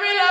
Babylon.